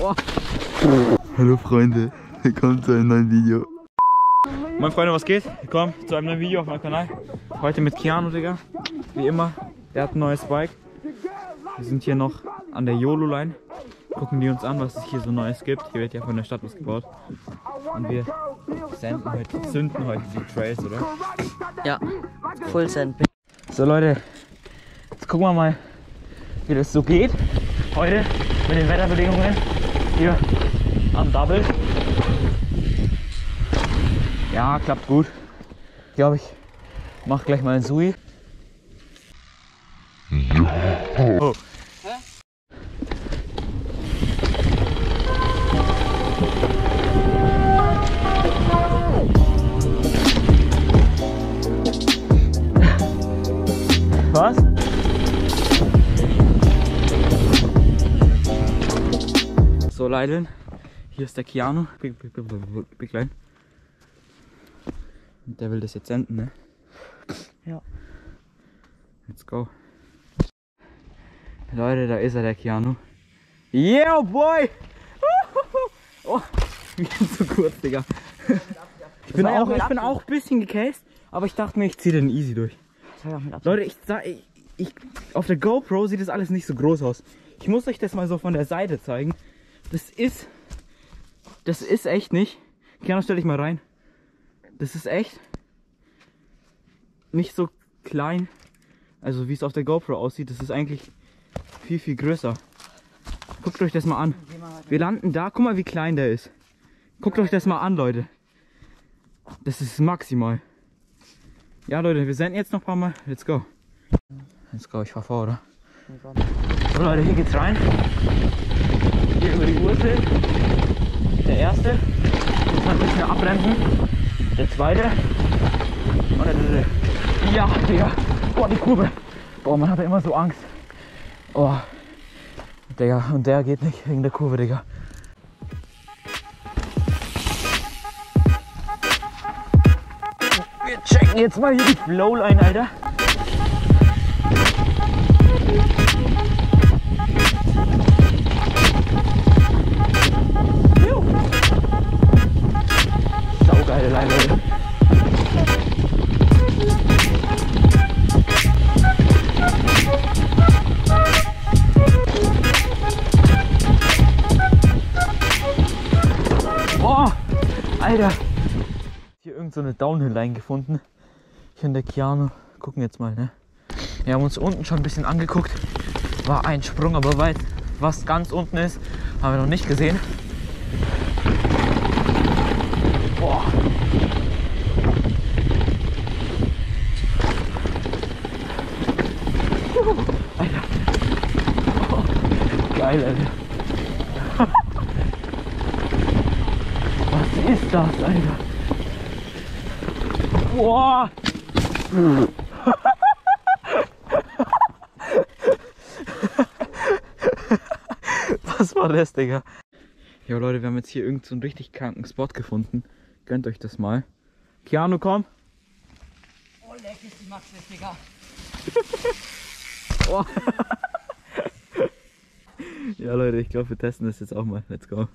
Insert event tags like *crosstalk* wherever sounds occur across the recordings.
Oh. Hallo Freunde, willkommen zu einem neuen Video. Moin Freunde, was geht? Willkommen zu einem neuen Video auf meinem Kanal. Heute mit Keanu, Digga. Wie immer, der hat ein neues Bike. Wir sind hier noch an der YOLO-Line. Gucken die uns an, was es hier so Neues gibt. Hier wird ja von der Stadt was gebaut. Und wir senden heute, zünden heute die Trails, oder? Ja, Full Send. So Leute, jetzt gucken wir mal, wie das so geht. Heute mit den Wetterbedingungen hier am Double. Ja, klappt gut. Ich glaube, ich mach gleich mal einen Sui. Oh. Was? Leideln. Hier ist der Keanu. Big, big, big, big, big Line. Und der will das jetzt senden, ne? Ja. Let's go. Leute, da ist er, der Keanu. Yeah, boy! *laughs* Oh, wir sind zu kurz, Digga. Ich bin auch, ich bin auch ein bisschen gecased, aber ich dachte mir, ich zieh den easy durch. Leute, ich ich, ich, auf der GoPro sieht das alles nicht so groß aus. Ich muss euch das mal so von der Seite zeigen. Das ist, das ist echt nicht. Keanu, stell dich mal rein. Das ist echt nicht so klein, also wie es auf der GoPro aussieht. Das ist eigentlich viel, viel größer. Guckt euch das mal an. Wir landen da, guck mal, wie klein der ist. Guckt euch das mal an, Leute. Das ist maximal. Ja, Leute, wir senden jetzt noch ein paar Mal. Let's go. Let's go, ich fahr vor, oder? So, Leute, hier geht's rein. Hier über die Wurzel. Der erste. Jetzt ein bisschen abbremsen. Der zweite. Und der dritte. Ja, Digga. Boah, die Kurve. Boah, man hat ja immer so Angst. Oh. Digga, und der geht nicht wegen der Kurve, Digga. Wir checken jetzt mal hier die Flowline, Alter. Alter. Hier irgend so eine Downhill-Line gefunden. Ich und der Keanu gucken jetzt mal, ne? Wir haben uns unten schon ein bisschen angeguckt. War ein Sprung, aber weit, was ganz unten ist, haben wir noch nicht gesehen. Boah. Alter. Oh, geil, Alter. Ist das, Alter? Boah! *laughs* Was war das, Digga? Ja, Leute, wir haben jetzt hier irgendeinen so einen richtig kranken Spot gefunden. Gönnt euch das mal. Keanu, komm. Oh, leck ist die Max weg, Digga. Oh. *laughs* ja, Leute, ich glaube, wir testen das jetzt auch mal. Let's go.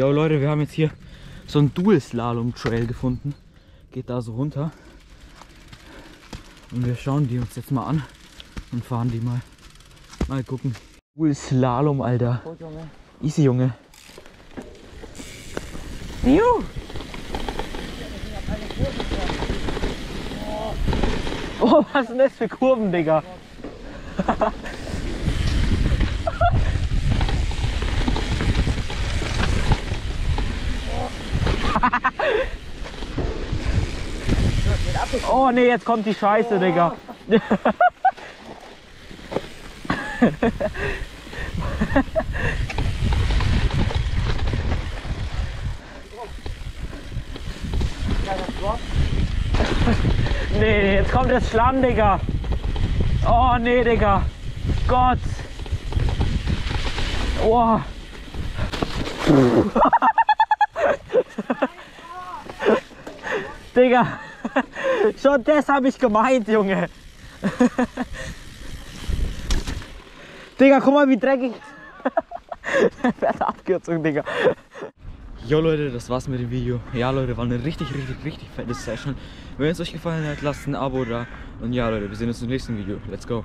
Jo Leute, wir haben jetzt hier so einen Dual-Slalom-Trail gefunden. Geht da so runter. Und wir schauen die uns jetzt mal an und fahren die mal. Mal gucken. Dual-Slalom, Alter. Gut, Junge. Easy, Junge. Juhu. Oh, was sind das für Kurven, Digga? *laughs* Oh nee, jetzt kommt die Scheiße, Digga. Nee, nee, jetzt kommt das Schlamm, Digga. Oh, nee, Digga. Gott. Oh. Digga, *laughs* schon das habe ich gemeint, Junge. *laughs* Digga, guck mal, wie dreckig. *laughs* Abkürzung, Digga. Jo Leute, das war's mit dem Video. Ja Leute, war eine richtig, richtig, richtig fette Session. Wenn es euch gefallen hat, lasst ein Abo da. Und ja Leute, wir sehen uns im nächsten Video. Let's go.